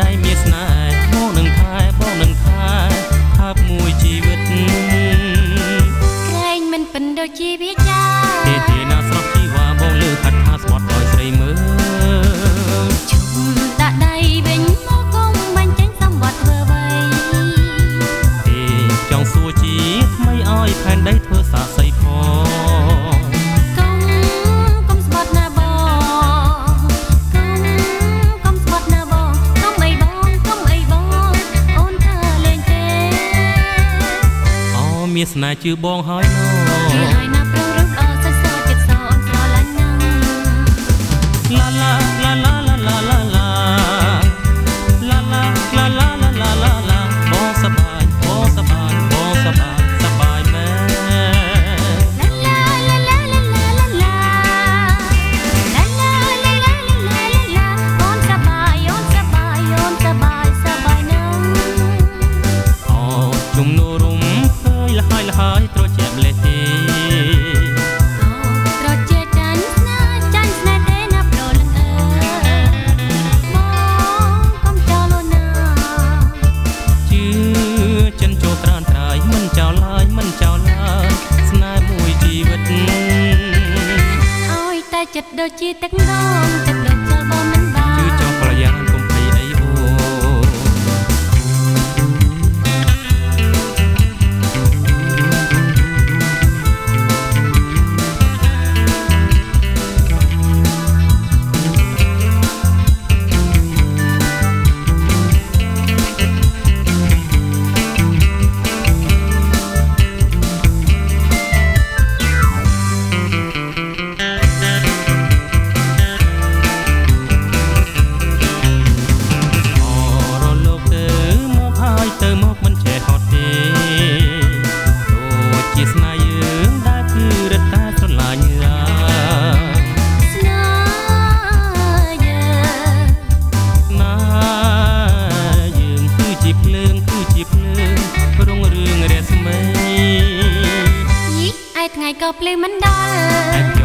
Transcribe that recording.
ដៃមានស្នេហ៍មកនឹងថែបងនឹងថែផាប់មួយជីវិតក្រែងមិនពិនដូចជីវិតចា វាសនាជឿបងហើយមក ចិត្តដូចជាទឹកនងទឹក ក៏ភ្លេងមិនដល់